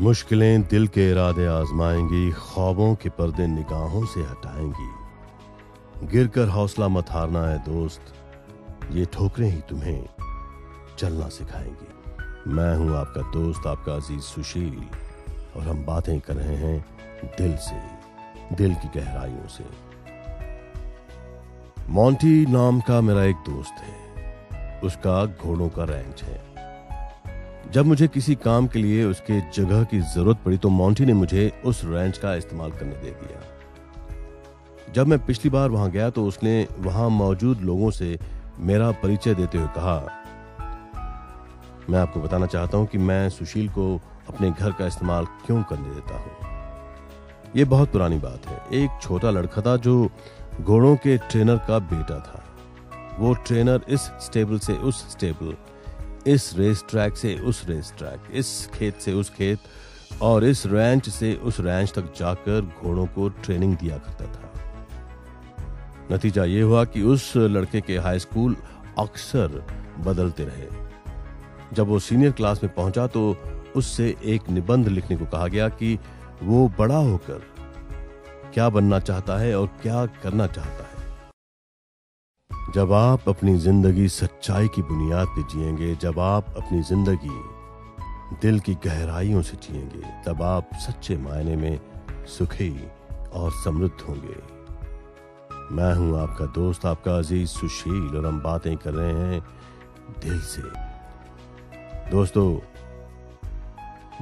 मुश्किलें दिल के इरादे आजमाएँगी, ख्वाबों के पर्दे निगाहों से हटाएँगी। गिरकर हौसला मत हारना है दोस्त, ये ठोकरें ही तुम्हें चलना सिखाएँगी। मैं हूँ आपका दोस्त, आपका अज़ीज़ सुशील, और हम बातें कर रहे हैं दिल से, दिल की गहराइयों से। मोंटी नाम का मेरा एक दोस्त है, उसका घोड़ों का रैंच है। जब मुझे किसी काम के लिए उसके जगह की ज़रूरत पड़ी तो मॉन्टी ने मुझे उस रैंच का इस्तेमाल करने दे दिया। जब मैं पिछली बार वहाँ गया तो उसने वहाँ मौजूद लोगों से मेरा परिचय देते हुए कहा, मैं आपको बताना चाहता हूँ कि मैं सुशील को अपने घर का इस्तेमाल क्यों करने देता हूँ। यह बहुत पुरानी बात है। एक छोटा लड़का था जो घोड़ों के ट्रेनर का बेटा था। वो ट्रेनर इस स्टेबल से उस स्टेबल इस रेस ट्रैक से उस रेस ट्रैक इस खेत से उस खेत और इस रैंच से उस रैंच तक जाकर घोड़ों को ट्रेनिंग दिया करता था। नतीजा ये हुआ कि उस लड़के के हाई स्कूल अक्सर बदलते रहे। जब वो सीनियर क्लास में पहुँचा तो उससे एक निबंध लिखने को कहा गया कि वो बड़ा होकर क्या बनना चाहता है और क्या करना चाहता है। जब आप अपनी ज़िंदगी सच्चाई की बुनियाद पर जिएँगे, जब आप अपनी ज़िंदगी दिल की गहराइयों से जिएँगे, तब आप सच्चे मायने में सुखी और समृद्ध होंगे। मैं हूँ आपका दोस्त, आपका अज़ीज़ सुशील, और हम बातें कर रहे हैं दिल से। दोस्तों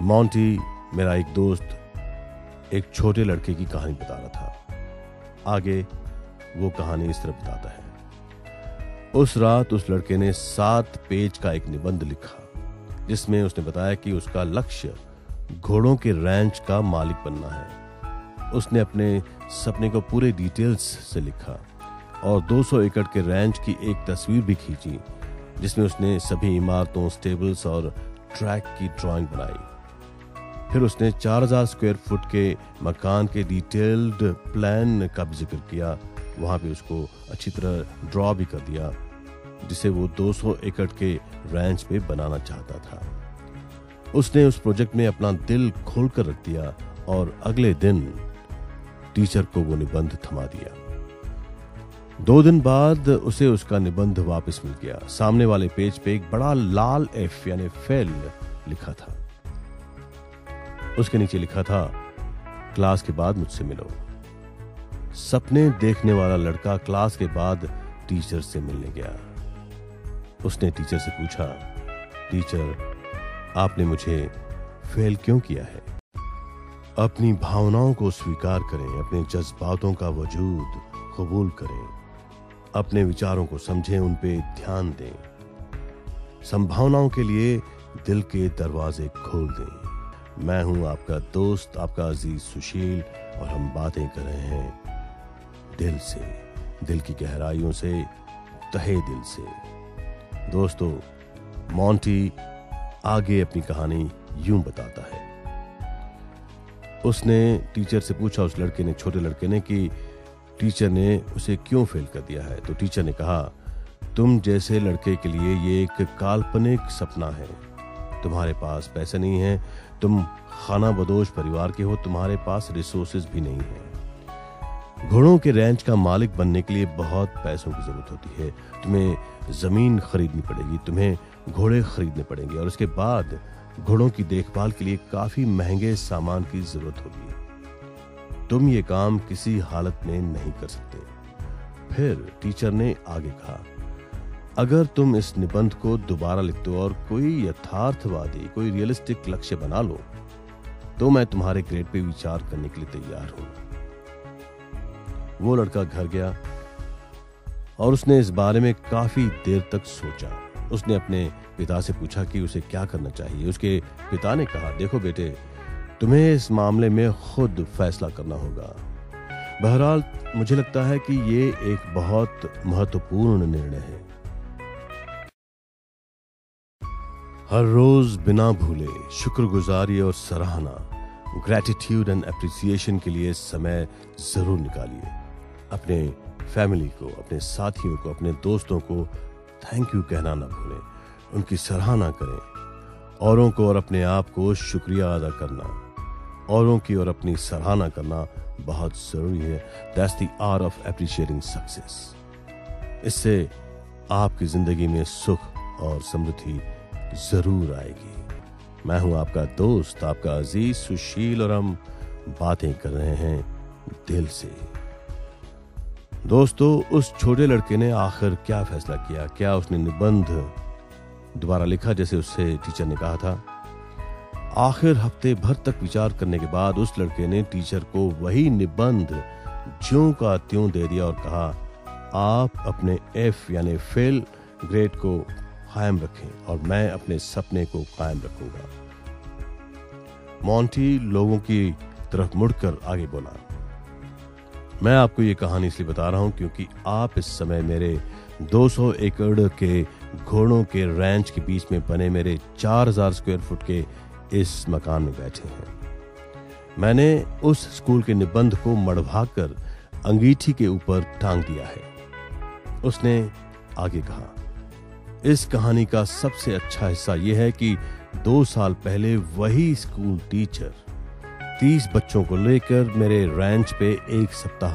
मॉन्टी मेरा एक दोस्त, एक छोटे लड़के की कहानी बता रहा था। आगे वो कहानी इस तरह बताता है। उस रात उस लड़के ने सात पेज का एक निबंध लिखा, जिसमें उसने बताया कि उसका लक्ष्य घोड़ों के रैंच का मालिक बनना है। उसने अपने सपने को पूरे डिटेल्स से लिखा और 200 एकड़ के रैंच की एक तस्वीर भी खींची, जिसमें उसने सभी इमारतों स्टेबल्स और ट्रैक की ड्राइंग बनाई। फिर उसने 4000 स्क्वायर फुट के मकान के डिटेल्ड प्लान का भी ज़िक्र किया। वहाँ पे उसको अच्छी तरह ड्रॉ भी कर दिया। जिसे वो 200 एकड़ के रैंच में बनाना चाहता था। उसने उस प्रोजेक्ट में अपना दिल खोलकर रख दिया और अगले दिन टीचर को वो निबंध थमा दिया। दो दिन बाद उसे उसका निबंध वापस मिल गया। सामने वाले पेज पे एक बड़ा लाल एफ़ यानी फेल लिखा था। उसके नीचे लिखा था, क्लास के बाद मुझसे मिलो। सपने देखने वाला लड़का क्लास के बाद टीचर से मिलने गया। उसने टीचर से पूछा, टीचर, आपने मुझे फेल क्यों किया है? अपनी भावनाओं को स्वीकार करें, अपने जज्बातों का वजूद कबूल करें, अपने विचारों को समझें, उन पे ध्यान दें। संभावनाओं के लिए दिल के दरवाजे खोल दें। मैं हूँ आपका दोस्त, आपका अज़ीज़ सुशील, और हम बातें कर रहे हैं दिल से, दिल की गहराइयों से, तहे दिल से। दोस्तों मोंटी आगे अपनी कहानी यूँ बताता है। उसने टीचर से पूछा उस लड़के ने, छोटे लड़के ने, कि टीचर ने उसे क्यों फेल कर दिया है? तो टीचर ने कहा, तुम जैसे लड़के के लिए ये एक काल्पनिक सपना है। तुम्हारे पास पैसे नहीं है, तुम खाना बदोश परिवार के हो, तुम्हारे पास रिसोर्सेज भी नहीं है। घोड़ों के रैंच का मालिक बनने के लिए बहुत पैसों की ज़रूरत होती है। तुम्हें ज़मीन खरीदनी पड़ेगी, तुम्हें घोड़े खरीदने पड़ेंगे और उसके बाद घोड़ों की देखभाल के लिए काफ़ी महँगे सामान की ज़रूरत होगी तुम ये काम किसी हालत में नहीं कर सकते। फिर टीचर ने आगे कहा, अगर तुम इस निबंध को दोबारा लिख दो और कोई यथार्थवादी, कोई रियलिस्टिक लक्ष्य बना लो तो मैं तुम्हारे ग्रेड पे विचार करने के लिए तैयार हूँ। वो लड़का घर गया और उसने इस बारे में काफ़ी देर तक सोचा। उसने अपने पिता से पूछा कि उसे क्या करना चाहिए। उसके पिता ने कहा, देखो बेटे, तुम्हें इस मामले में खुद फैसला करना होगा। बहरहाल, मुझे लगता है कि ये एक बहुत महत्वपूर्ण निर्णय है। हर रोज बिना भूले शुक्रगुजारी और सराहना ग्रेटिट्यूड एंड अप्रिसिएशन के लिए समय ज़रूर निकालिए। अपने फैमिली को, अपने साथियों को, अपने दोस्तों को थैंक यू कहना ना भूलें। उनकी सराहना करें। औरों को और अपने आप को शुक्रिया अदा करना। औरों की और अपनी सराहना करना बहुत ज़रूरी है। That's the art of appreciating success इससे आपकी ज़िंदगी में सुख और समृद्धि ज़रूर आएगी। मैं हूँ आपका दोस्त, आपका अज़ीज़, सुशील और हम बातें कर रहे हैं दिल से। दोस्तों, उस छोटे लड़के ने आखिर क्या फैसला किया? क्या उसने निबंध दोबारा लिखा, जैसे उससे टीचर ने कहा था? आखिर हफ़्ते भर तक विचार करने के बाद उस लड़के ने टीचर को वही निबंध ज्यों का त्यों दे दिया और कहा, आप अपने एफ़ यानी फेल ग्रेड को कायम रखें और मैं अपने सपने को कायम रखूँगा। मोंटी लोगों की तरफ़ मुड़कर आगे बोला मैं आपको ये कहानी इसलिए बता रहा हूँ क्योंकि आप इस समय मेरे 200 एकड़ के घोड़ों के रैंच के बीच में बने मेरे 4000 स्क्वायर फुट के इस मकान में बैठे हैं। मैंने उस स्कूल के निबंध को मड़भा कर अंगीठी के ऊपर टांग दिया है। उसने आगे कहा, इस कहानी का सबसे अच्छा हिस्सा यह है कि दो साल पहले वही स्कूल टीचर तीस बच्चों को लेकर मेरे रैंच पे एक सप्ताह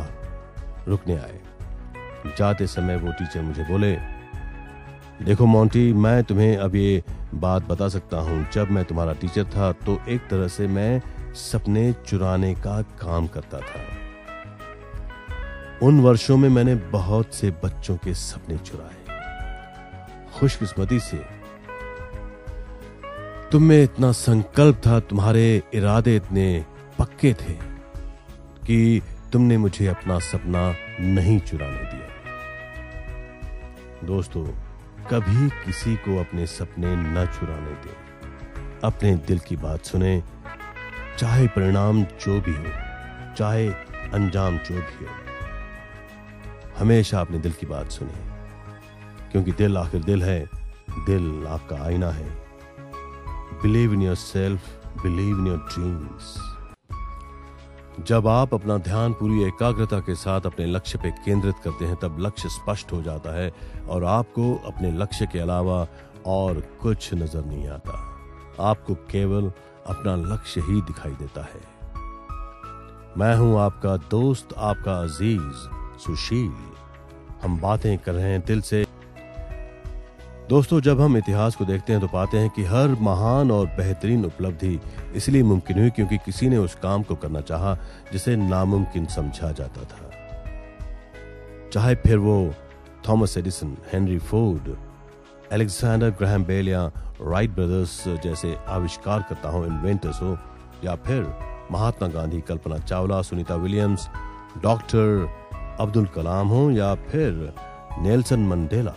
रुकने आए। जाते समय वो टीचर मुझे बोले, देखो मोंटी मैं तुम्हें अब ये बात बता सकता हूँ। जब मैं तुम्हारा टीचर था तो एक तरह से मैं सपने चुराने का काम करता था। उन वर्षों में मैंने बहुत से बच्चों के सपने चुराए। खुशकिस्मती से तुम में इतना संकल्प था, तुम्हारे इरादे इतने पक्के थे कि तुमने मुझे अपना सपना नहीं चुराने दिया। दोस्तों, कभी किसी को अपने सपने न चुराने दें। अपने दिल की बात सुने, चाहे परिणाम जो भी हो, चाहे अंजाम जो भी हो, हमेशा अपने दिल की बात सुने, क्योंकि दिल आखिर दिल है, दिल आपका आईना है। Believe in yourself believe in your dreams जब आप अपना ध्यान पूरी एकाग्रता के साथ अपने लक्ष्य पे केंद्रित करते हैं, तब लक्ष्य स्पष्ट हो जाता है और आपको अपने लक्ष्य के अलावा और कुछ नज़र नहीं आता। आपको केवल अपना लक्ष्य ही दिखाई देता है। मैं हूँ आपका दोस्त, आपका अज़ीज़ सुशील। हम बातें कर रहे हैं दिल से। दोस्तों, जब हम इतिहास को देखते हैं तो पाते हैं कि हर महान और बेहतरीन उपलब्धि इसलिए मुमकिन हुई क्योंकि किसी ने उस काम को करना चाहा जिसे नामुमकिन समझा जाता था। चाहे फिर वो Thomas Edison, Henry Ford Alexander Graham Bell या राइट ब्रदर्स जैसे आविष्कार करता हो इन्वेंटर्स हो, या फिर महात्मा गांधी, कल्पना चावला, सुनीता विलियम्स, डॉक्टर अब्दुल कलाम हो, या फिर नेल्सन मंडेला।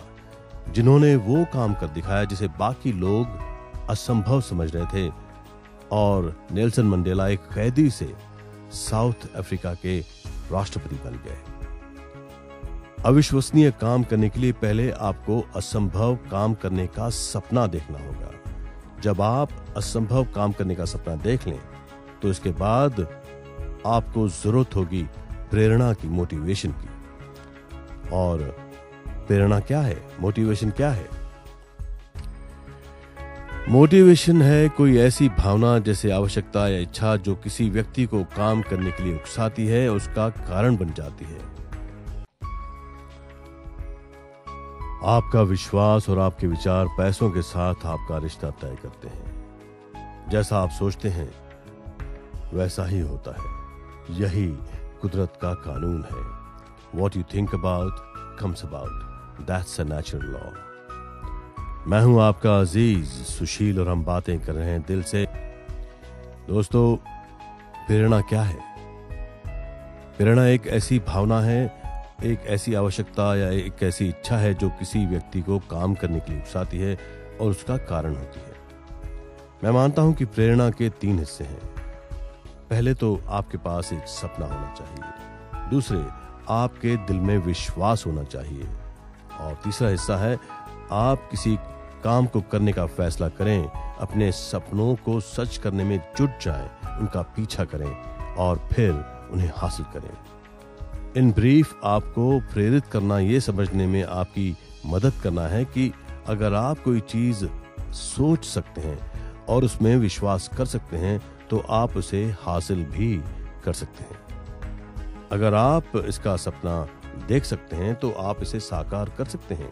जिन्होंने वो काम कर दिखाया जिसे बाकी लोग असंभव समझ रहे थे। और नेल्सन मंडेला एक कैदी से साउथ अफ्रीका के राष्ट्रपति बन गए। अविश्वसनीय काम करने के लिए पहले आपको असंभव काम करने का सपना देखना होगा। जब आप असंभव काम करने का सपना देख लें तो इसके बाद आपको ज़रूरत होगी प्रेरणा की मोटिवेशन की। और प्रेरणा क्या है? मोटिवेशन क्या है? मोटिवेशन है कोई ऐसी भावना, जैसे आवश्यकता या इच्छा जो किसी व्यक्ति को काम करने के लिए उकसाती है उसका कारण बन जाती है। आपका विश्वास और आपके विचार पैसों के साथ आपका रिश्ता तय करते हैं। जैसा आप सोचते हैं, वैसा ही होता है। यही कुदरत का कानून है। What you think about comes about that's a natural law मैं हूँ आपका अज़ीज़, सुशील और हम बातें कर रहे हैं दिल से। दोस्तों, प्रेरणा क्या है? प्रेरणा एक ऐसी भावना है, एक ऐसी आवश्यकता या एक ऐसी इच्छा है जो किसी व्यक्ति को काम करने के लिए उकसाती है और उसका कारण होती है। मैं मानता हूँ कि प्रेरणा के तीन हिस्से हैं। पहले तो आपके पास एक सपना होना चाहिए। दूसरे, आपके दिल में विश्वास होना चाहिए। और तीसरा हिस्सा है आप किसी काम को करने का फैसला करें अपने सपनों को सच करने में जुट जाएँ, उनका पीछा करें और फिर उन्हें हासिल करें। इन ब्रीफ आपको प्रेरित करना यह समझने में आपकी मदद करना है कि अगर आप कोई चीज़ सोच सकते हैं और उसमें विश्वास कर सकते हैं तो आप उसे हासिल भी कर सकते हैं। अगर आप इसका सपना देख सकते हैं तो आप इसे साकार कर सकते हैं।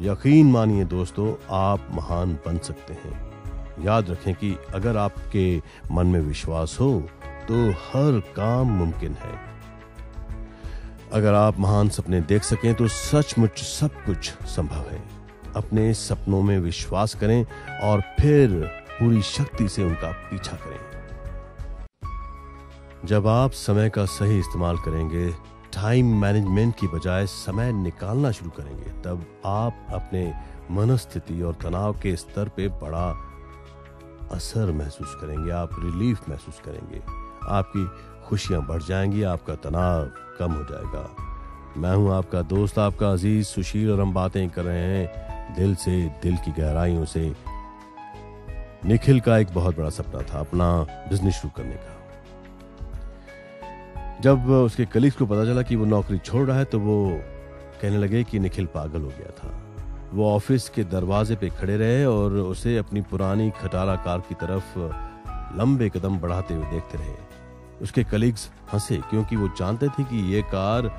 यकीन मानिए दोस्तों, आप महान बन सकते हैं। याद रखें कि अगर आपके मन में विश्वास हो तो हर काम मुमकिन है। अगर आप महान सपने देख सकें तो सचमुच सब कुछ संभव है। अपने सपनों में विश्वास करें और फिर पूरी शक्ति से उनका पीछा करें। जब आप समय का सही इस्तेमाल करेंगे टाइम मैनेजमेंट की बजाय समय निकालना शुरू करेंगे, तब आप अपने मनस्थिति और तनाव के स्तर पे बड़ा असर महसूस करेंगे, आप रिलीफ महसूस करेंगे। आपकी खुशियाँ बढ़ जाएँगी, आपका तनाव कम हो जाएगा। मैं हूँ आपका दोस्त, आपका अज़ीज़, सुशील और हम बातें कर रहे हैं दिल से, दिल की गहराइयों से। निखिल का एक बहुत बड़ा सपना था अपना बिज़नेस शुरू करने का। जब उसके कलीग्स को पता चला कि वो नौकरी छोड़ रहा है तो वो कहने लगे कि निखिल पागल हो गया था। वो ऑफ़िस के दरवाजे पे खड़े रहे और उसे अपनी पुरानी खटारा कार की तरफ़ लंबे कदम बढ़ाते हुए देखते रहे। उसके कलीग्स हंसे क्योंकि वो जानते थे कि ये कार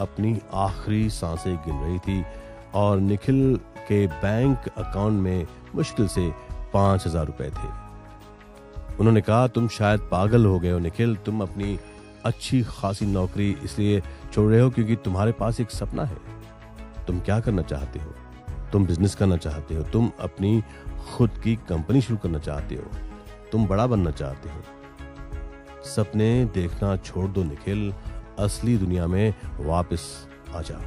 अपनी आखिरी साँसें गिन रही थी और निखिल के बैंक अकाउंट में मुश्किल से पाँच हज़ार रुपए थे। उन्होंने कहा, तुम शायद पागल हो गए हो निखिल, तुम अपनी अच्छी खासी नौकरी इसलिए छोड़ रहे हो क्योंकि तुम्हारे पास एक सपना है। तुम क्या करना चाहते हो? तुम बिज़नेस करना चाहते हो? तुम अपनी खुद की कंपनी शुरू करना चाहते हो? तुम बड़ा बनना चाहते हो? सपने देखना छोड़ दो निखिल। असली दुनिया में वापस आ जाओ।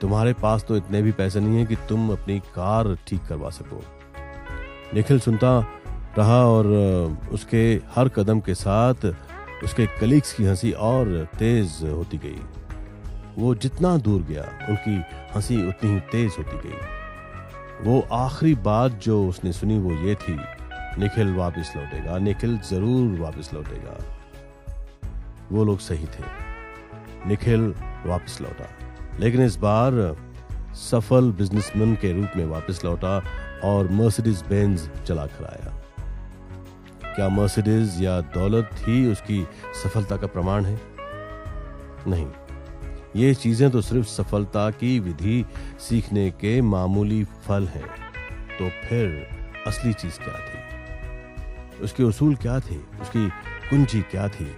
तुम्हारे पास तो इतने भी पैसे नहीं है कि तुम अपनी कार ठीक करवा सको। निखिल सुनता रहा और उसके हर कदम के साथ उसके कलीग्स की हँसी और तेज होती गई। वो जितना दूर गया, उनकी हँसी उतनी ही तेज होती गई। वो आखिरी बात जो उसने सुनी वो ये थी, निखिल वापस लौटेगा, निखिल ज़रूर वापस लौटेगा। वो लोग सही थे। निखिल वापस लौटा। लेकिन इस बार सफल बिजनेसमैन के रूप में वापस लौटा और मर्सिडीज बेंज चला कर आया। क्या मर्सिडीज या दौलत ही उसकी सफलता का प्रमाण है? नहीं। ये चीज़ें तो सिर्फ़ सफलता की विधि सीखने के मामूली फल हैं। तो फिर असली चीज़ क्या थी? उसके उसूल क्या थे? उसकी कुंजी क्या थी?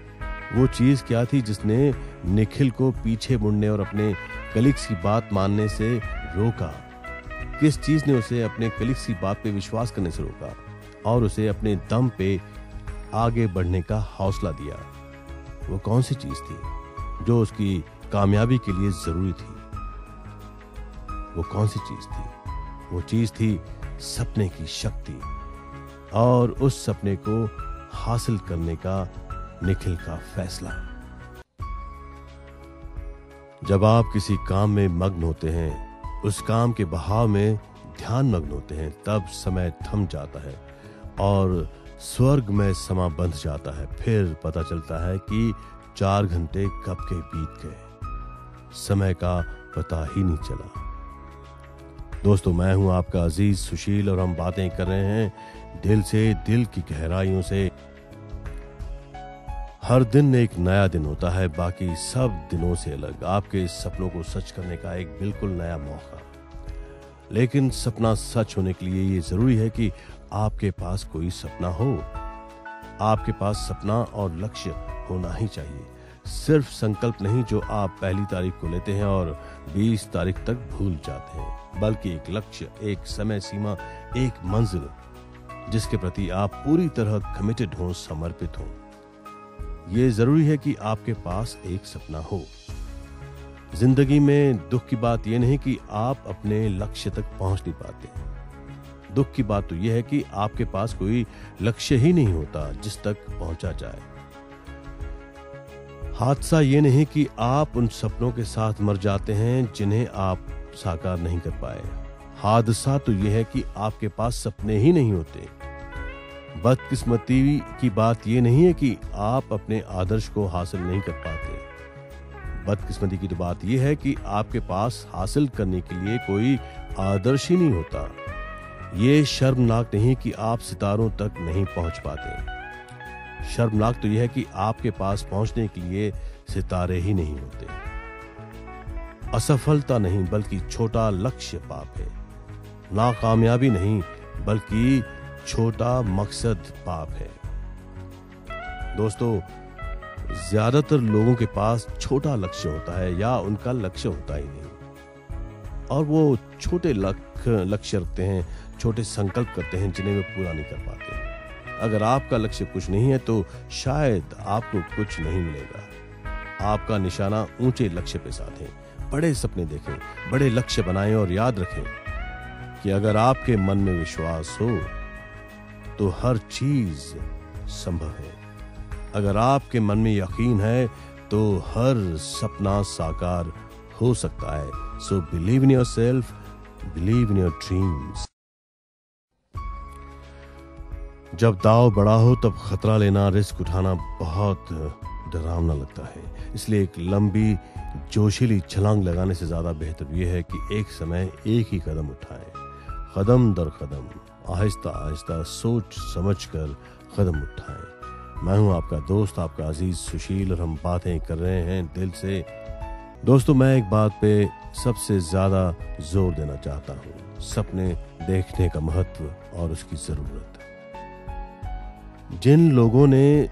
वो चीज़ क्या थी जिसने निखिल को पीछे मुड़ने और अपने कलिक्स की बात मानने से रोका? किस चीज़ ने उसे अपने कलिक्स की बात पे विश्वास करने से रोका? और उसे अपने दम पे आगे बढ़ने का हौसला दिया। वो कौन सी चीज़ थी जो उसकी कामयाबी के लिए ज़रूरी थी? वो कौन सी चीज़ थी? वो चीज़ थी सपने की शक्ति और उस सपने को हासिल करने का निखिल का फैसला। जब आप किसी काम में मग्न होते हैं, उस काम के बहाव में ध्यान मग्न होते हैं, तब समय थम जाता है। और स्वर्ग में समा बंध जाता है। फिर पता चलता है कि चार घंटे कब के बीत गए। समय का पता ही नहीं चला। दोस्तों, मैं हूँ आपका अज़ीज़ सुशील और हम बातें कर रहे हैं दिल से दिल की गहराइयों से। हर दिन एक नया दिन होता है, बाकी सब दिनों से अलग। आपके सपनों को सच करने का एक बिल्कुल नया मौका। लेकिन सपना सच होने के लिए ये ज़रूरी है कि आपके पास कोई सपना हो, आपके पास सपना और लक्ष्य होना ही चाहिए। सिर्फ़ संकल्प नहीं जो आप पहली तारीख को लेते हैं और 20 तारीख तक भूल जाते हैं, बल्कि एक लक्ष्य, एक समय सीमा, एक मंजिल, जिसके प्रति आप पूरी तरह कमिटेड हो, समर्पित हो। ये ज़रूरी है कि आपके पास एक सपना हो। ज़िंदगी में दुख की बात यह नहीं कि आप अपने लक्ष्य तक पहुँच नहीं पाते। दुख की बात तो यह है कि आपके पास कोई लक्ष्य ही नहीं होता जिस तक पहुँचा जाए। हादसा ये नहीं कि आप उन सपनों के साथ मर जाते हैं जिन्हें आप साकार नहीं कर पाए। हादसा तो यह है कि आपके पास सपने ही नहीं होते। बदकिस्मती की बात यह नहीं है कि आप अपने आदर्श को हासिल नहीं कर पाते। बदकिस्मती की तो बात यह है कि आपके पास हासिल करने के लिए कोई आदर्श ही नहीं होता। ये शर्मनाक नहीं कि आप सितारों तक नहीं पहुँच पाते। शर्मनाक तो यह है कि आपके पास पहुँचने के लिए सितारे ही नहीं होते। असफलता नहीं, बल्कि छोटा लक्ष्य पाप है। नाकामयाबी नहीं, बल्कि छोटा मकसद पाप है। दोस्तों, ज़्यादातर लोगों के पास छोटा लक्ष्य होता है या उनका लक्ष्य होता ही नहीं। और वो छोटे लक्ष्य रखते हैं छोटे संकल्प करते हैं जिन्हें वे पूरा नहीं कर पाते। अगर आपका लक्ष्य कुछ नहीं है तो शायद आपको कुछ नहीं मिलेगा। आपका निशाना ऊँचे लक्ष्य पे साधें बड़े सपने देखें, बड़े लक्ष्य बनाएँ और याद रखें कि अगर आपके मन में विश्वास हो तो हर चीज़ संभव है। अगर आपके मन में यकीन है तो हर सपना साकार हो सकता है। So believe in yourself believe in your dreams जब दाव बड़ा हो, तब खतरा लेना, रिस्क उठाना बहुत डरावना लगता है। इसलिए एक लंबी, जोशीली छलांग लगाने से ज़्यादा बेहतर यह है कि एक समय एक ही कदम उठाएँ। कदम दर कदम, आहिस्ता आहिस्ता सोच समझ कर कदम उठाएँ। मैं हूँ आपका दोस्त, आपका अज़ीज़ सुशील, और हम बातें कर रहे हैं दिल से। दोस्तों, मैं एक बात पे सबसे ज़्यादा ज़ोर देना चाहता हूँ। सपने देखने का महत्व और उसकी ज़रूरत। जिन लोगों ने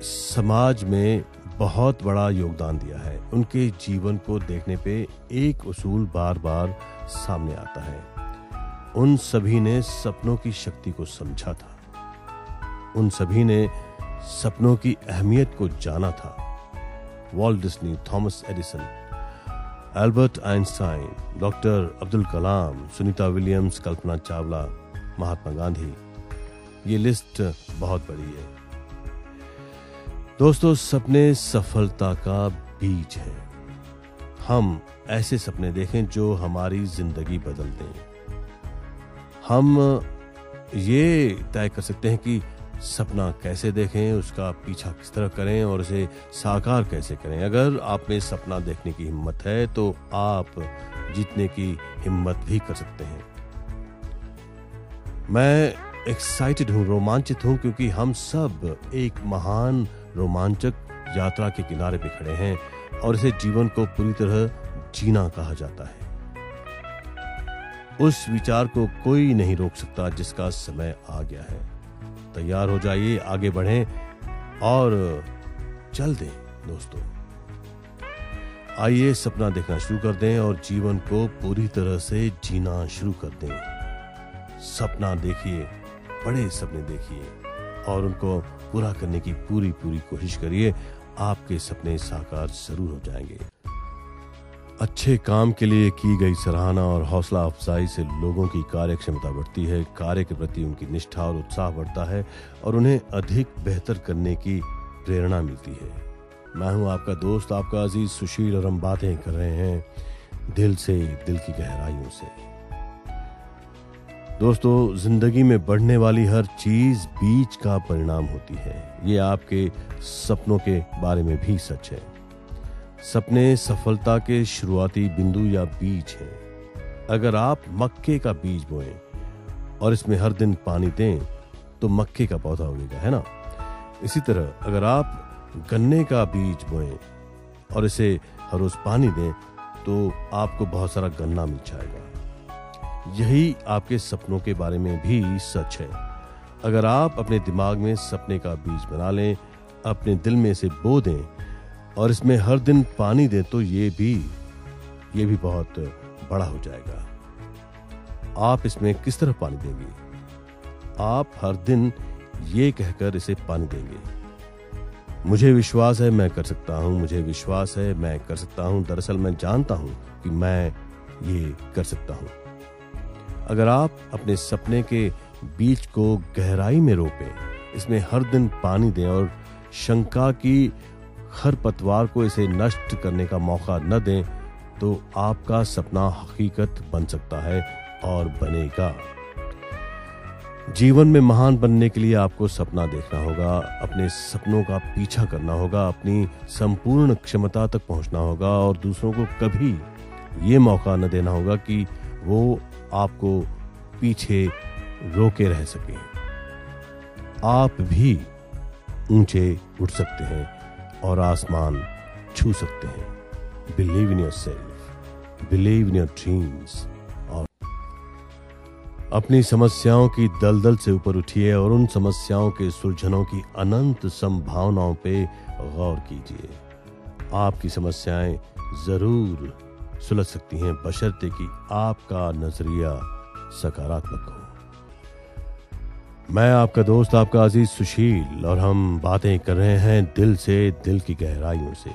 समाज में बहुत बड़ा योगदान दिया है, उनके जीवन को देखने पे एक उसूल बार बार सामने आता है। उन सभी ने सपनों की शक्ति को समझा था। उन सभी ने सपनों की अहमियत को जाना था। Walt Disney, Thomas Edison Albert Einstein, doctor Abdul Kalam, Sunita Williams, Kalpana Chawla, Mahatma Gandhi ये लिस्ट बहुत बड़ी है। दोस्तों, सपने सफलता का बीज है। हम ऐसे सपने देखें जो हमारी ज़िंदगी बदल दें। हम ये तय कर सकते हैं कि सपना कैसे देखें, उसका पीछा किस तरह करें और उसे साकार कैसे करें। अगर आप में सपना देखने की हिम्मत है तो आप जीतने की हिम्मत भी कर सकते हैं। मैं एक्साइटेड हूँ, रोमांचित हूँ, क्योंकि हम सब एक महान रोमांचक यात्रा के किनारे पे खड़े हैं और इसे जीवन को पूरी तरह जीना कहा जाता है। उस विचार को कोई नहीं रोक सकता जिसका समय आ गया है। तैयार हो जाइए, आगे बढ़ें और चल दें, दोस्तों। आइए सपना देखना शुरू कर दें और जीवन को पूरी तरह से जीना शुरू कर दें। सपना देखिए। बड़े सपने देखिए और उनको पूरा करने की पूरी पूरी कोशिश करिए। आपके सपने साकार ज़रूर हो जाएँगे। अच्छे काम के लिए की गई सराहना और हौसला अफजाई से लोगों की कार्य क्षमता बढ़ती है, कार्य के प्रति उनकी निष्ठा और उत्साह बढ़ता है और उन्हें अधिक बेहतर करने की प्रेरणा मिलती है। मैं हूँ आपका दोस्त, आपका अज़ीज़ सुशील और हम बातें कर रहे हैं दिल से, दिल की गहराइयों से। दोस्तों, ज़िंदगी में बढ़ने वाली हर चीज़ बीच का परिणाम होती है। ये आपके सपनों के बारे में भी सच है। सपने सफलता के शुरुआती बिंदु या बीज हैं। अगर आप मक्के का बीज बोए और इसमें हर दिन पानी दें तो मक्के का पौधा उगेगा, है ना? इसी तरह, अगर आप गन्ने का बीज बोए और इसे हर रोज पानी दें तो आपको बहुत सारा गन्ना मिल जाएगा। यही आपके सपनों के बारे में भी सच है। अगर आप अपने दिमाग में सपने का बीज बना लें, अपने दिल में इसे बो दें, और इसमें हर दिन पानी दें तो ये भी ये भी बहुत बड़ा हो जाएगा। आप इसमें किस तरह पानी देंगे? आप हर दिन ये कहकर इसे पानी देंगे। मुझे विश्वास है मैं कर सकता हूँ, मुझे विश्वास है मैं कर सकता हूँ। दरअसल मैं जानता हूँ कि मैं ये कर सकता हूँ। अगर आप अपने सपने के बीज को गहराई में रोपें इसमें हर दिन पानी दें और शंका की खरपतवार को इसे नष्ट करने का मौका न दें तो आपका सपना हकीकत बन सकता है और बनेगा। जीवन में महान बनने के लिए आपको सपना देखना होगा, अपने सपनों का पीछा करना होगा, अपनी संपूर्ण क्षमता तक पहुँचना होगा और दूसरों को कभी ये मौका न देना होगा कि वो आपको पीछे रोके रह सके। आप भी ऊँचे उठ सकते हैं और आसमान छू सकते हैं। Believe in yourself believe in your dreams और अपनी समस्याओं की दलदल से ऊपर उठिए और उन समस्याओं के सुलझनों की अनंत संभावनाओं पे गौर कीजिए। आपकी समस्याएँ ज़रूर सुलझ सकती हैं, बशर्ते कि आपका नज़रिया सकारात्मक हो। मैं आपका दोस्त, आपका अज़ीज़ सुशील, और हम बातें कर रहे हैं दिल से, दिल की गहराइयों से।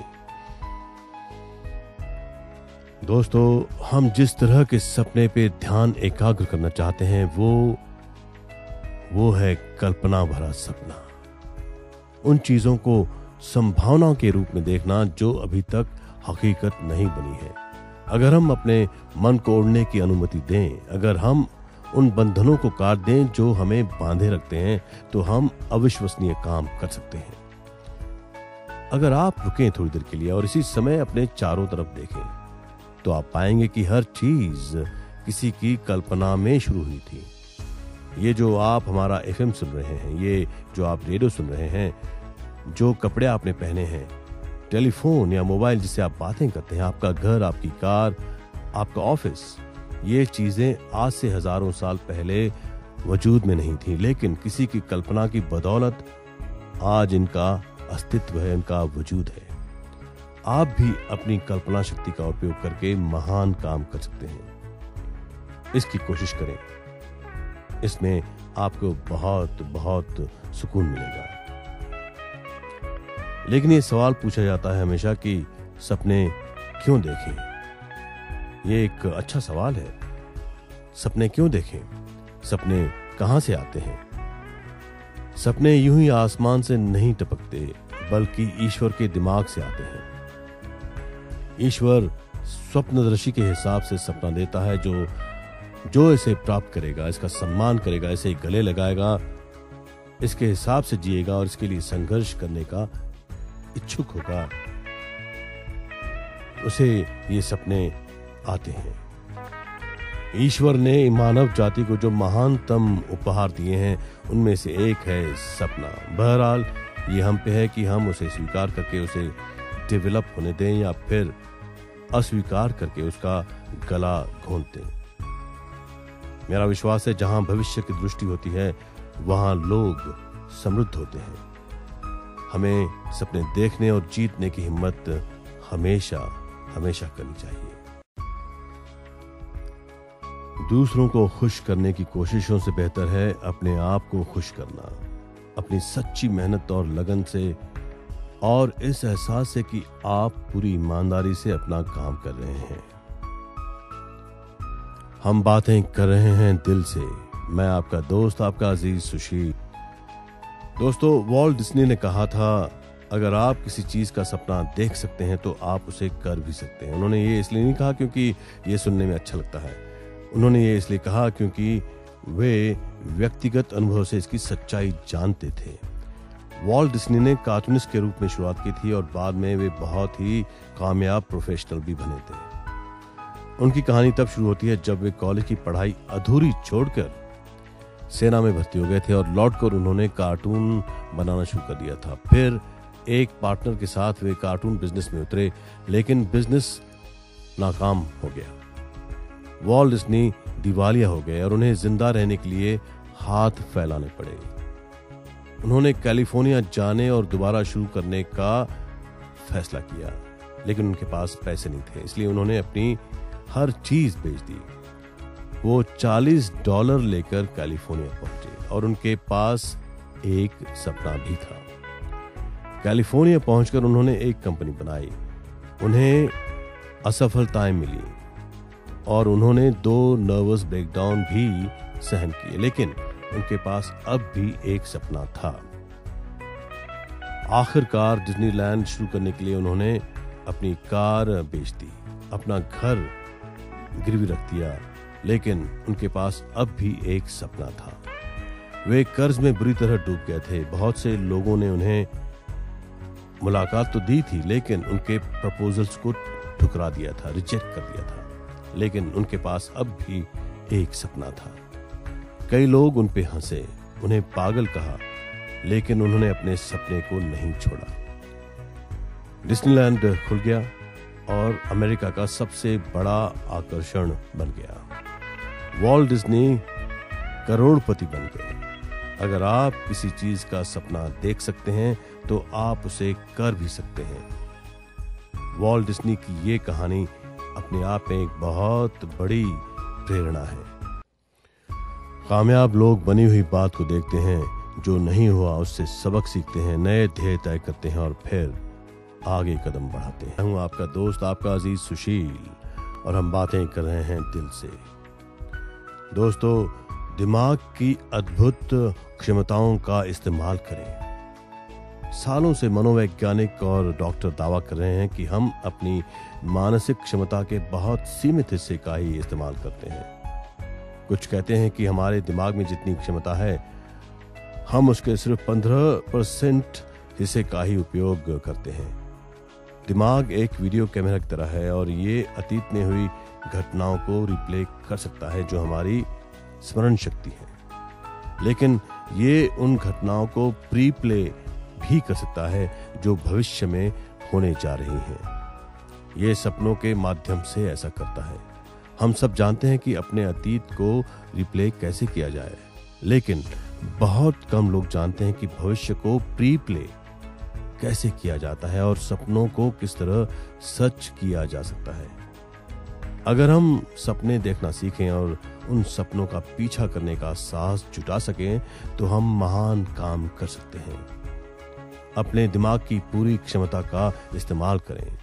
दोस्तों, हम जिस तरह के सपने पे ध्यान एकाग्र करना चाहते हैं, वो वो है कल्पना भरा सपना। उन चीज़ों को संभावनाओं के रूप में देखना जो अभी तक हकीकत नहीं बनी है। अगर हम अपने मन को उड़ने की अनुमति दें, अगर हम उन बंधनों को काट दें जो हमें बांधे रखते हैं तो हम अविश्वसनीय काम कर सकते हैं। अगर आप रुकें थोड़ी देर के लिए और इसी समय अपने चारों तरफ़ देखें तो आप पाएँगे कि हर चीज़ किसी की कल्पना में शुरू हुई थी। ये जो आप हमारा एफएम सुन रहे हैं, ये जो आप रेडियो सुन रहे हैं, जो कपड़े आपने पहने हैं टेलीफोन या मोबाइल जिसे आप बातें करते हैं, आपका घर, आपकी कार, आपका ऑफ़िस, ये चीज़ें आज से हज़ारों साल पहले वजूद में नहीं थी, लेकिन किसी की कल्पना की बदौलत आज इनका अस्तित्व है, इनका वजूद है। आप भी अपनी कल्पना शक्ति का उपयोग करके महान काम कर सकते हैं। इसकी कोशिश करें। इसमें आपको बहुत बहुत सुकून मिलेगा। लेकिन ये सवाल पूछा जाता है हमेशा कि सपने क्यों देखें? ये एक अच्छा सवाल है। सपने क्यों देखें? सपने कहाँ से आते हैं? सपने यूँ ही आसमान से नहीं टपकते, बल्कि ईश्वर के दिमाग से आते हैं। ईश्वर स्वप्नदर्शी के हिसाब से सपना देता है जो जो इसे प्राप्त करेगा, इसका सम्मान करेगा, इसे गले लगाएगा, इसके हिसाब से जिएगा और इसके लिए संघर्ष करने का इच्छुक होगा, उसे ये सपने आते हैं। ईश्वर ने मानव जाति को जो महानतम उपहार दिए हैं, उनमें से एक है सपना। बहरहाल, ये हम पे है कि हम उसे स्वीकार करके उसे डेवलप होने दें या फिर अस्वीकार करके उसका गला घोंट दें। मेरा विश्वास है जहाँ भविष्य की दृष्टि होती है, वहाँ लोग समृद्ध होते हैं। हमें सपने देखने और जीतने की हिम्मत हमेशा हमेशा करनी चाहिए। दूसरों को खुश करने की कोशिशों से बेहतर है अपने आप को खुश करना। अपनी सच्ची मेहनत और लगन से और इस एहसास से कि आप पूरी ईमानदारी से अपना काम कर रहे हैं। हम बातें कर रहे हैं दिल से। मैं आपका दोस्त, आपका अज़ीज़ सुशील। दोस्तों वॉल्ट डिस्नी ने कहा था, अगर आप किसी चीज़ का सपना देख सकते हैं तो आप उसे कर भी सकते हैं। उन्होंने ये इसलिए नहीं कहा क्योंकि ये सुनने में अच्छा लगता है। उन्होंने ये इसलिए कहा क्योंकि वे व्यक्तिगत अनुभव से इसकी सच्चाई जानते थे। वॉल्ट डिस्नी ने कार्टूनिस्ट के रूप में शुरुआत की थी और बाद में वे बहुत ही कामयाब प्रोफेशनल भी बने थे। उनकी कहानी तब शुरू होती है जब वे कॉलेज की पढ़ाई अधूरी छोड़कर सेना में भर्ती हो गए थे और लौटकर उन्होंने कार्टून बनाना शुरू कर दिया था। फिर एक पार्टनर के साथ वे कार्टून बिज़नेस में उतरे, लेकिन बिज़नेस नाकाम हो गया। वॉल डिस्नी दिवालिया हो गए और उन्हें ज़िंदा रहने के लिए हाथ फैलाने पड़े। उन्होंने कैलिफ़ोर्निया जाने और दोबारा शुरू करने का फैसला किया, लेकिन उनके पास पैसे नहीं थे, इसलिए उन्होंने अपनी हर चीज़ बेच दी। वो 40 डॉलर लेकर कैलिफ़ोर्निया पहुँचे और उनके पास एक सपना भी था। कैलिफ़ोर्निया पहुंचकर उन्होंने एक कंपनी बनाई। उन्हें असफलताएँ मिली और उन्होंने दो नर्वस ब्रेकडाउन भी सहन किए, लेकिन उनके पास अब भी एक सपना था। आखिरकार डिज्नीलैंड शुरू करने के लिए उन्होंने अपनी कार बेच दी, अपना घर गिरवी रख दिया लेकिन उनके पास अब भी एक सपना था। वे कर्ज में बुरी तरह डूब गए थे। बहुत से लोगों ने उन्हें मुलाकात तो दी थी, लेकिन उनके प्रपोजल्स को ठुकरा दिया था, रिजेक्ट कर दिया था। लेकिन उनके पास अब भी एक सपना था। कई लोग उन पे हंसे, उन्हें पागल कहा, लेकिन उन्होंने अपने सपने को नहीं छोड़ा। डिस्नीलैंड खुल गया और अमेरिका का सबसे बड़ा आकर्षण बन गया। वॉल्ट डिज्नी करोड़पति बन गए। अगर आप किसी चीज़ का सपना देख सकते हैं तो आप उसे कर भी सकते हैं। वॉल्ट डिज्नी की ये कहानी अपने आप में एक बहुत बड़ी प्रेरणा है। कामयाब लोग बनी हुई बात को देखते हैं, जो नहीं हुआ उससे सबक सीखते हैं, नए ध्येय तय करते हैं और फिर आगे कदम बढ़ाते हैं। हूँ आपका दोस्त, आपका अज़ीज़ सुशील, और हम बातें कर रहे हैं दिल से। दोस्तों, दिमाग की अद्भुत क्षमताओं का इस्तेमाल करें। सालों से मनोवैज्ञानिक और डॉक्टर दावा कर रहे हैं कि हम अपनी मानसिक क्षमता के बहुत सीमित हिस्से का ही इस्तेमाल करते हैं। कुछ कहते हैं कि हमारे दिमाग में जितनी क्षमता है, हम उसके सिर्फ़ पंद्रह परसेंट हिस्से का ही उपयोग करते हैं। दिमाग एक वीडियो कैमरा की तरह है और ये अतीत में हुई घटनाओं को रिप्ले कर सकता है जो हमारी स्मरण शक्ति है। लेकिन ये उन घटनाओं को प्री प्ले भी कर सकता है जो भविष्य में होने जा रही हैं। ये सपनों के माध्यम से ऐसा करता है। हम सब जानते हैं कि अपने अतीत को रिप्ले कैसे किया जाए। लेकिन बहुत कम लोग जानते हैं कि भविष्य को प्री प्ले कैसे किया जाता है और सपनों को किस तरह सच किया जा सकता है। अगर हम सपने देखना सीखें और उन सपनों का पीछा करने का साहस जुटा सकें तो हम महान काम कर सकते हैं। अपने दिमाग की पूरी क्षमता का इस्तेमाल करें।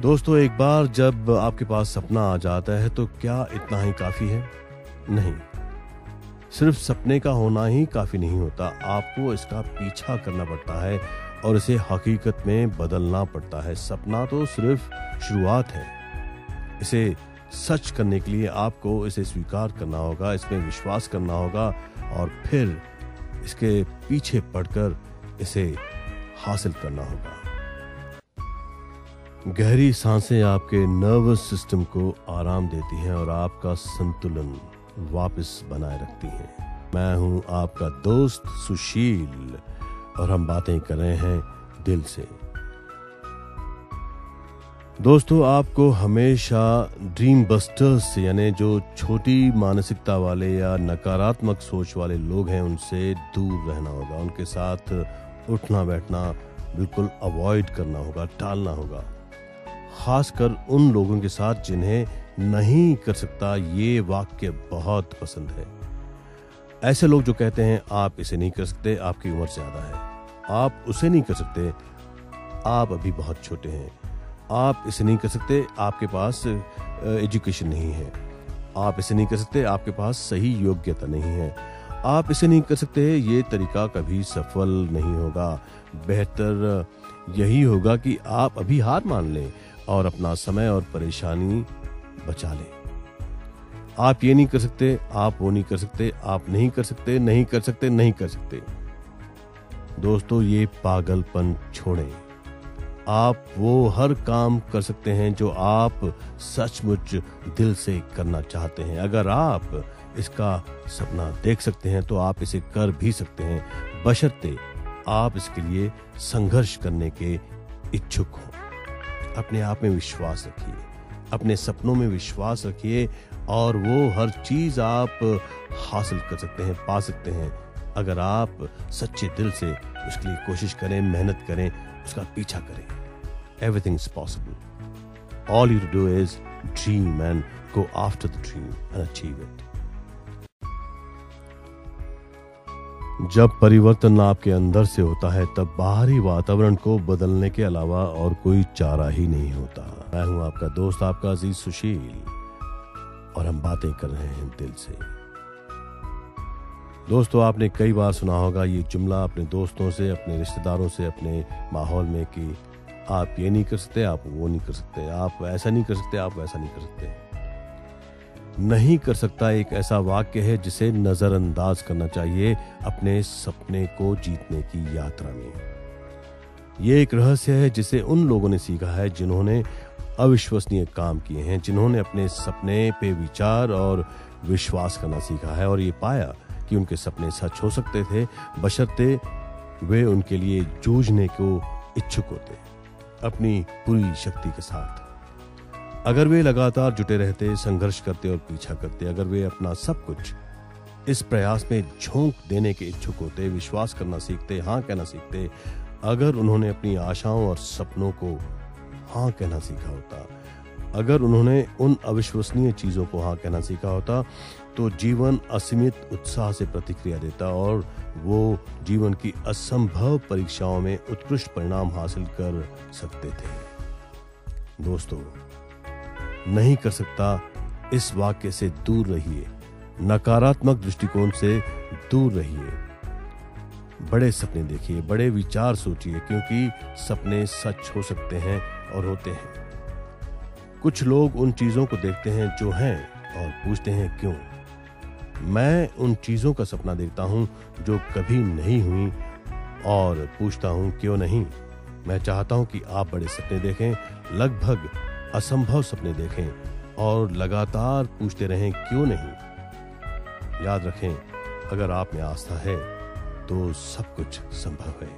दोस्तों, एक बार जब आपके पास सपना आ जाता है तो क्या इतना ही काफ़ी है? नहीं। सिर्फ़ सपने का होना ही काफ़ी नहीं होता। आपको इसका पीछा करना पड़ता है। और इसे हकीकत में बदलना पड़ता है। सपना तो सिर्फ़ शुरुआत है। इसे सच करने के लिए आपको इसे स्वीकार करना होगा, इसमें विश्वास करना होगा और फिर इसके पीछे पड़कर इसे हासिल करना होगा। गहरी साँसें आपके नर्वस सिस्टम को आराम देती हैं और आपका संतुलन वापस बनाए रखती हैं। मैं हूँ आपका दोस्त सुशील। और हम बातें कर रहे हैं दिल से। दोस्तों, आपको हमेशा ड्रीम बस्टर्स से, यानी जो छोटी मानसिकता वाले या नकारात्मक सोच वाले लोग हैं, उनसे दूर रहना होगा। उनके साथ उठना, बैठना बिल्कुल अवॉइड करना होगा, टालना होगा। खासकर उन लोगों के साथ जिन्हें नहीं कर सकता ये वाक्य बहुत पसंद है। ऐसे लोग जो कहते हैं, आप इसे नहीं कर सकते, आपकी उम्र ज़्यादा है। आप उसे नहीं कर सकते, आप अभी बहुत छोटे हैं। आप इसे नहीं कर सकते, आपके पास एजुकेशन नहीं है। आप इसे नहीं कर सकते, आपके पास सही योग्यता नहीं है। आप इसे नहीं कर सकते, ये तरीका कभी सफल नहीं होगा। बेहतर, यही होगा कि आप अभी हार मान लें और अपना समय और परेशानी बचा ले। आप ये नहीं कर सकते, आप वो नहीं कर सकते, आप नहीं कर सकते, नहीं कर सकते, नहीं कर सकते। दोस्तों, ये पागलपन छोड़ें। आप वो हर काम कर सकते हैं जो आप सचमुच दिल से करना चाहते हैं। अगर आप इसका सपना देख सकते हैं तो आप इसे कर भी सकते हैं। बशर्ते आप इसके लिए संघर्ष करने के इच्छुक हों। अपने आप में विश्वास रखिए। अपने सपनों में विश्वास रखिए और वो हर चीज़ आप हासिल कर सकते हैं, पा सकते हैं। अगर आप सच्चे दिल से उसके लिए कोशिश करें, मेहनत करें, उसका पीछा करें। Everything is possible all you do is dream and go after the dream and achieve it जब परिवर्तन आपके अंदर से होता है, तब बाहरी वातावरण को बदलने के अलावा और कोई चारा ही नहीं होता। मैं हूँ आपका दोस्त, आपका अज़ीज़ सुशील। और हम बातें कर रहे हैं दिल से। दोस्तों, आपने कई बार सुना होगा, ये जुमला अपने दोस्तों से, अपने रिश्तेदारों से, अपने माहौल में कि आप ये नहीं कर सकते, आप वो नहीं कर सकते, आप ऐसा नहीं कर सकते, आप वैसा नहीं कर सकते। नहीं कर सकता एक ऐसा वाक्य है जिसे नजरअंदाज करना चाहिए अपने सपने को जीतने की यात्रा में। यह एक रहस्य है जिसे उन लोगों ने सीखा है जिन्होंने अविश्वसनीय काम किए हैं, जिन्होंने अपने सपने पे विचार और विश्वास करना सीखा है और ये पाया कि उनके सपने सच हो सकते थे, बशर्ते वे उनके लिए जूझने को इच्छुक होते, अपनी पूरी शक्ति के साथ। अगर वे लगातार जुटे रहते, संघर्ष करते और पीछा करते, अगर वे अपना सब कुछ इस प्रयास में झोंक देने के इच्छुक होते, विश्वास करना सीखते हाँ कहना सीखते, अगर उन्होंने अपनी आशाओं और सपनों को हाँ कहना सीखा होता, अगर उन्होंने उन अविश्वसनीय चीज़ों को हाँ कहना सीखा होता तो जीवन असीमित उत्साह से प्रतिक्रिया देता और वो जीवन की असंभव परीक्षाओं में उत्कृष्ट परिणाम हासिल कर सकते थे। दोस्तों नहीं कर सकता, इस वाक्य से दूर रहिए। नकारात्मक दृष्टिकोण से दूर रहिए। बड़े सपने देखिए, बड़े विचार सोचिए, क्योंकि सपने सच हो सकते हैं और होते हैं। कुछ लोग उन चीज़ों को देखते हैं जो हैं और पूछते हैं क्यों? मैं उन चीज़ों का सपना देखता हूँ जो कभी नहीं हुई और पूछता हूँ क्यों नहीं? मैं चाहता हूँ कि आप बड़े सपने देखें, लगभग असंभव सपने देखें और लगातार पूछते रहें, क्यों नहीं? याद रखें, अगर आप में आस्था है तो सब कुछ संभव है।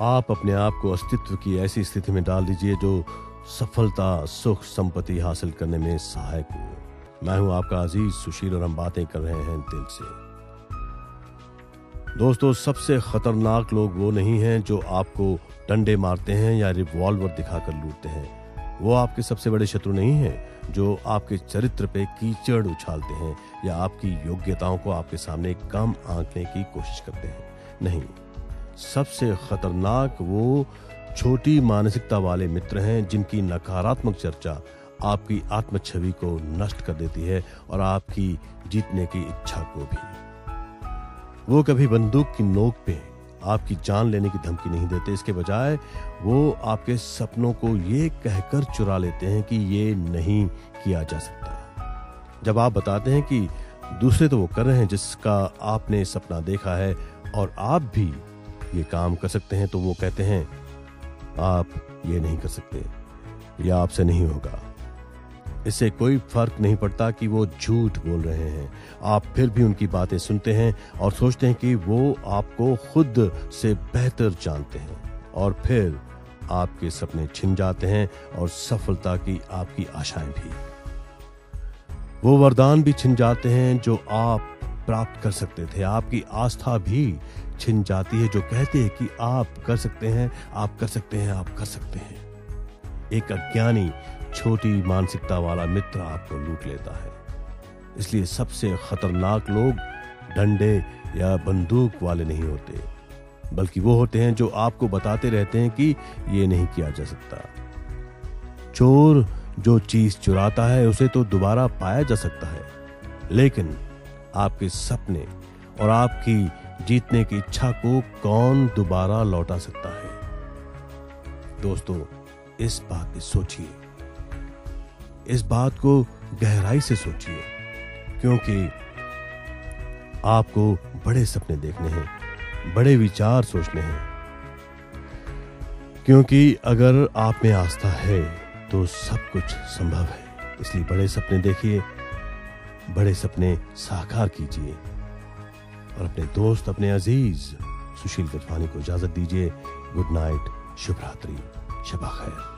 आप अपने आप को अस्तित्व की ऐसी स्थिति में डाल दीजिए जो सफलता, सुख, संपत्ति हासिल करने में सहायक हो। मैं हूँ आपका अज़ीज़ सुशील और हम बातें कर रहे हैं दिल से। दोस्तों, सबसे खतरनाक लोग वो नहीं हैं जो आपको डंडे मारते हैं या रिवॉल्वर दिखाकर लूटते हैं। वो आपके सबसे बड़े शत्रु नहीं हैं, जो आपके चरित्र पे कीचड़ उछालते हैं या आपकी योग्यताओं को आपके सामने कम आंकने की कोशिश करते हैं। नहीं, सबसे खतरनाक वो छोटी मानसिकता वाले मित्र हैं जिनकी नकारात्मक चर्चा आपकी आत्म छवि को नष्ट कर देती है और आपकी जीतने की इच्छा को भी। वो कभी बंदूक की नोक पे आपकी जान लेने की धमकी नहीं देते। इसके बजाय वो आपके सपनों को ये कहकर चुरा लेते हैं कि ये नहीं किया जा सकता। जब आप बताते हैं कि दूसरे तो वो कर रहे हैं जिसका आपने सपना देखा है और आप भी ये काम कर सकते हैं तो वो कहते हैं, आप ये नहीं कर सकते, या आपसे नहीं होगा। इससे कोई फ़र्क नहीं पड़ता कि वो झूठ बोल रहे हैं। आप फिर भी उनकी बातें सुनते हैं और सोचते हैं कि वो आपको खुद से बेहतर जानते हैं और फिर आपके सपने छिन जाते हैं और सफलता की आपकी आशाएँ भी। वो वरदान भी छिन जाते हैं जो आप प्राप्त कर सकते थे। आपकी आस्था भी छिन जाती है जो कहते हैं कि आप कर सकते हैं, आप कर सकते हैं, आप कर सकते हैं। एक अज्ञानी छोटी मानसिकता वाला मित्र आपको लूट लेता है। इसलिए सबसे खतरनाक लोग डंडे या बंदूक वाले नहीं होते, बल्कि वो होते हैं जो आपको बताते रहते हैं कि ये नहीं किया जा सकता। चोर जो चीज़ चुराता है, उसे तो दोबारा पाया जा सकता है। लेकिन आपके सपने और आपकी जीतने की इच्छा को कौन दोबारा लौटा सकता है? दोस्तों, इस बात पे सोचिए। इस बात को गहराई से सोचिए, क्योंकि आपको बड़े सपने देखने हैं, बड़े विचार सोचने हैं। क्योंकि अगर आप में आस्था है तो सब कुछ संभव है। इसलिए बड़े सपने देखिए, बड़े सपने साकार कीजिए, और अपने दोस्त, अपने अज़ीज़ सुशील गजवानी को इजाज़त दीजिए। गुड नाइट, शुभ रात्रि, शबा खैर।